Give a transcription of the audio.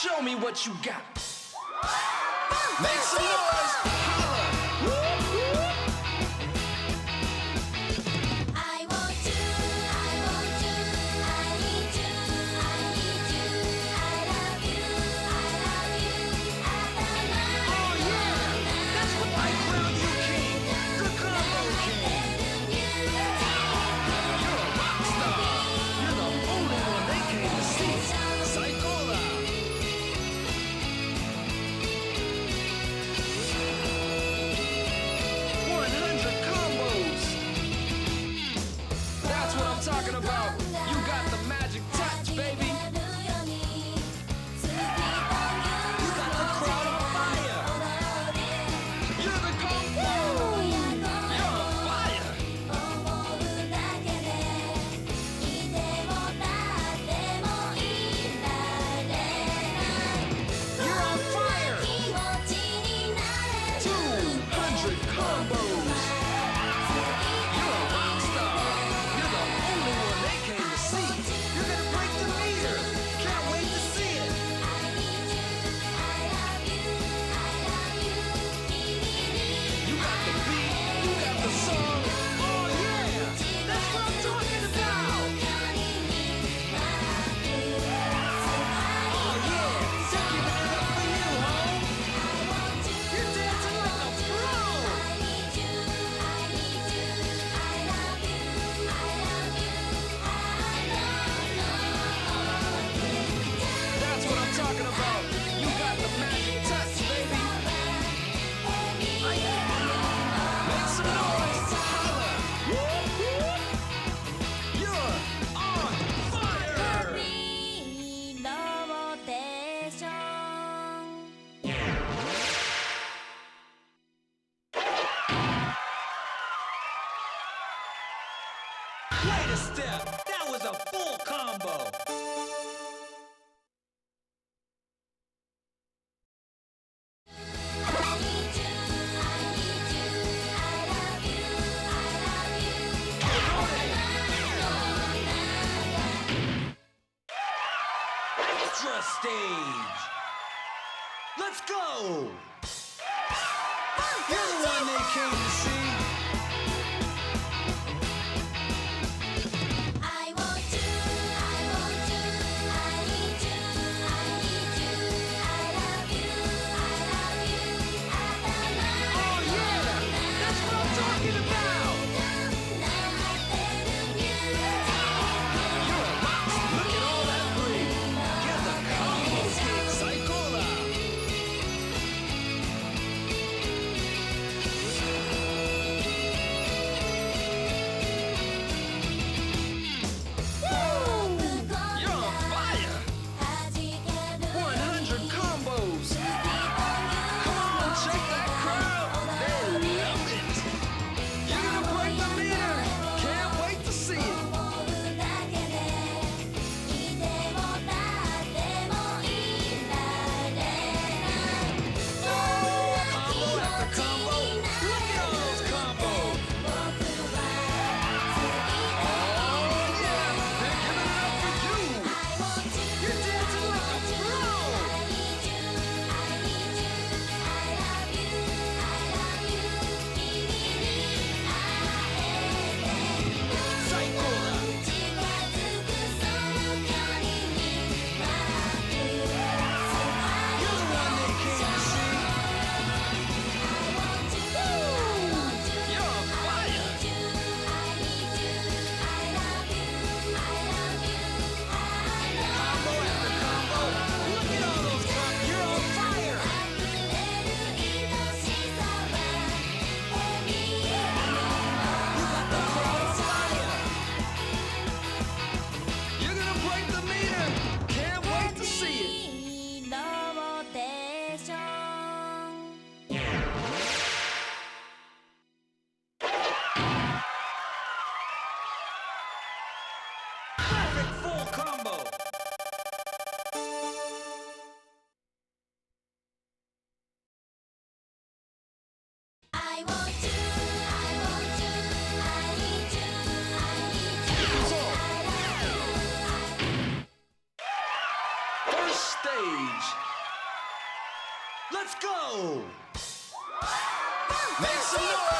Show me what you got. Make some noise. Stage. Let's go. You're the one they came to see. Let's go! Make some noise!